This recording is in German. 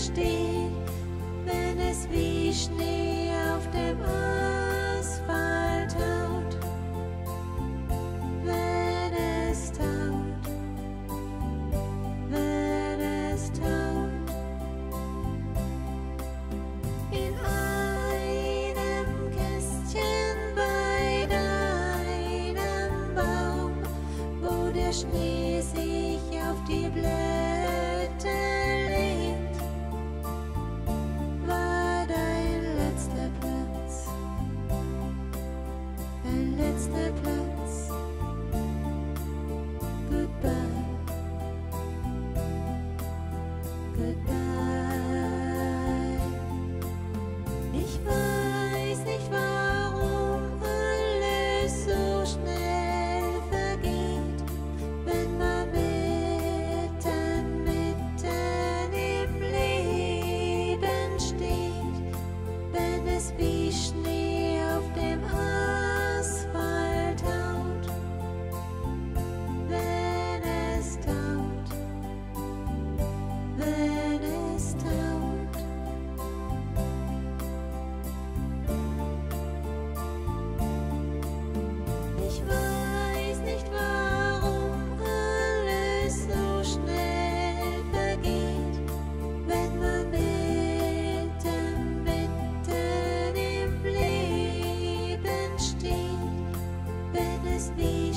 verstehe, wenn es wie Schnee auf dem Asphalt haut, wenn es taut, wenn es taut. In einem Kästchen bei deinem Baum, wo der Schnee sich auf die Blätter işte. is thee.